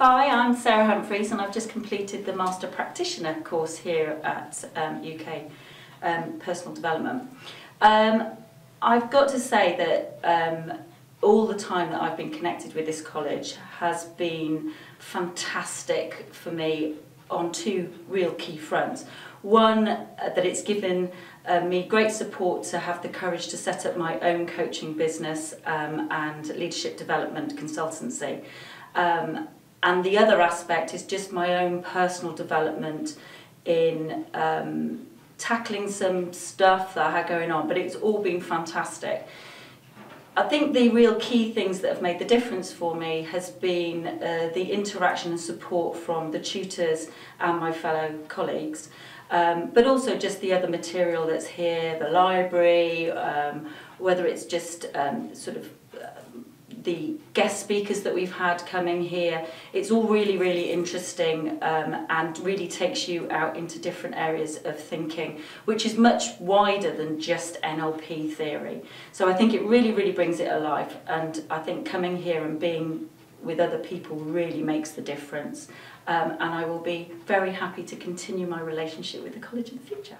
Hi, I'm Sarah Humphreys and I've just completed the Master Practitioner course here at um, UK um, Personal Development. Um, I've got to say that um, all the time that I've been connected with this college has been fantastic for me on two real key fronts. One, uh, that it's given uh, me great support to have the courage to set up my own coaching business um, and leadership development consultancy. Um, and the other aspect is just my own personal development in um, tackling some stuff that I had going on, but it's all been fantastic. I think the real key things that have made the difference for me has been uh, the interaction and support from the tutors and my fellow colleagues, um, but also just the other material that's here, the library, um, whether it's just um, sort of the guest speakers that we've had coming here. It's all really, really interesting um, and really takes you out into different areas of thinking, which is much wider than just NLP theory. So I think it really, really brings it alive. And I think coming here and being with other people really makes the difference. Um, and I will be very happy to continue my relationship with the college in the future.